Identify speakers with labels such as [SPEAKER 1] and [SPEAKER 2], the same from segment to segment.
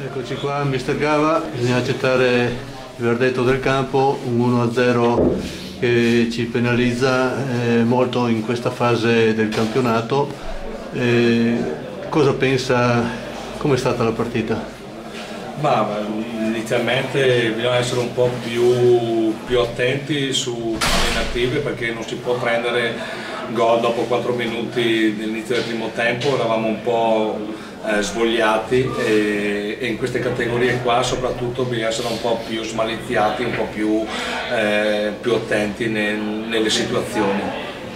[SPEAKER 1] Eccoci qua, mister Gava, bisogna accettare il verdetto del campo, un 1-0 che ci penalizza eh, molto in questa fase del campionato. Eh, cosa pensa, come è stata la partita?
[SPEAKER 2] Ma inizialmente bisogna essere un po' più, più attenti su allenative perché non si può prendere gol dopo 4 minuti nell'inizio del primo tempo, eravamo un po' eh, svogliati e, e, in queste categorie qua soprattutto bisogna essere un po' più smaliziati, un po' più, eh, più attenti nel, nelle situazioni.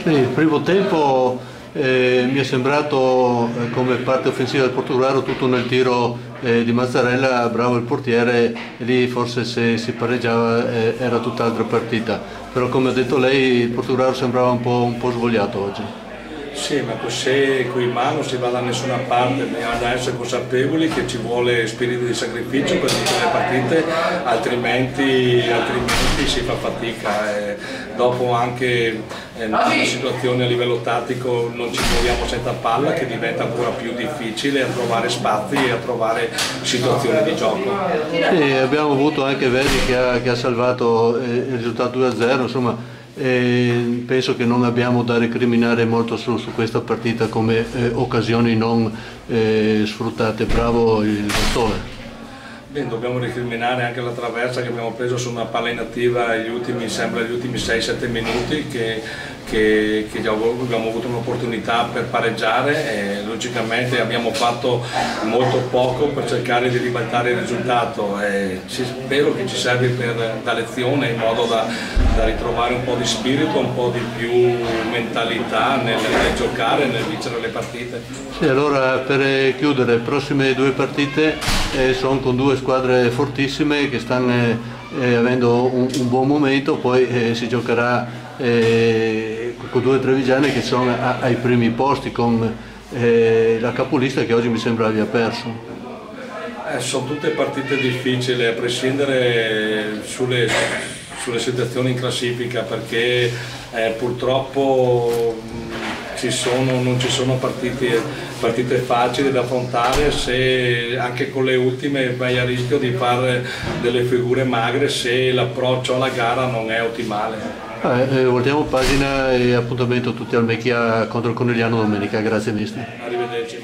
[SPEAKER 1] Sì, il primo tempo eh, mi è sembrato eh, come parte offensiva del Portogallo tutto nel tiro eh, di Mazzarella, bravo il portiere, lì forse se si pareggiava eh, era tutt'altra partita, però come ha detto lei il Portogallo sembrava un po', un po svogliato oggi.
[SPEAKER 2] Sì, ma se con i mani non si va da nessuna parte, bisogna essere consapevoli che ci vuole spirito di sacrificio per tutte le partite, altrimenti, altrimenti si fa fatica. E dopo anche eh, una situazione a livello tattico non ci muoviamo senza palla che diventa ancora più difficile a trovare spazi e a trovare situazioni di gioco.
[SPEAKER 1] Sì, abbiamo avuto anche Verdi che ha, che ha salvato eh, il risultato 2-0, insomma e penso che non abbiamo da recriminare molto su, su questa partita come eh, occasioni non eh, sfruttate. Bravo il Battole.
[SPEAKER 2] Beh, dobbiamo recriminare anche la traversa che abbiamo preso su una palla inattiva gli ultimi, gli ultimi 6-7 minuti che, che, che, abbiamo avuto un'opportunità per pareggiare e logicamente abbiamo fatto molto poco per cercare di ribaltare il risultato e spero che ci servi per, da lezione in modo da, da, ritrovare un po' di spirito, un po' di più mentalità nel, nel giocare, nel vincere le partite.
[SPEAKER 1] Sì, allora per chiudere, le prossime due partite eh, sono con due squadre fortissime che stanno eh, avendo un, un, buon momento, poi eh, si giocherà eh, con due trevigiane che sono a, ai primi posti con eh, la capolista che oggi mi sembra abbia perso.
[SPEAKER 2] Eh, sono tutte partite difficili a prescindere sulle, sulle situazioni in classifica perché purtroppo ci sono, non ci sono partite, partite, facili da affrontare se anche con le ultime vai a rischio di fare delle figure magre se l'approccio alla gara non è ottimale.
[SPEAKER 1] Eh, eh, voltiamo pagina e appuntamento tutti al Mecchia contro il Conigliano domenica, grazie mister.
[SPEAKER 2] Arrivederci.